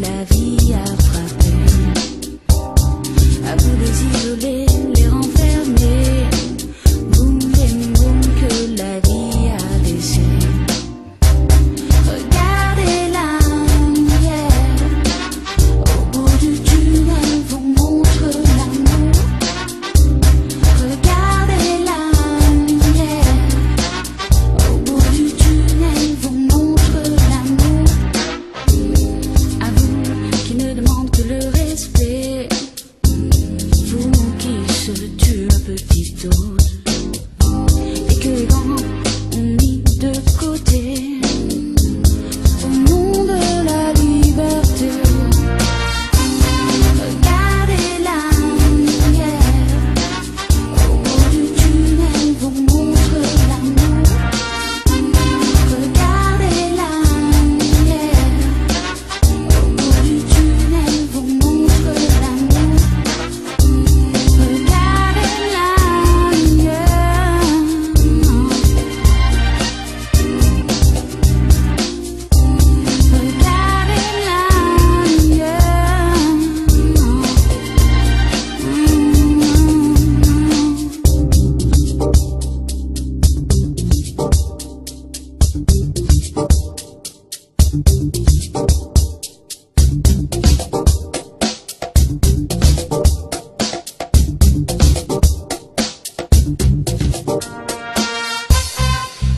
la vie à frais.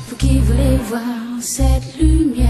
Vous qui voulez voir cette lumière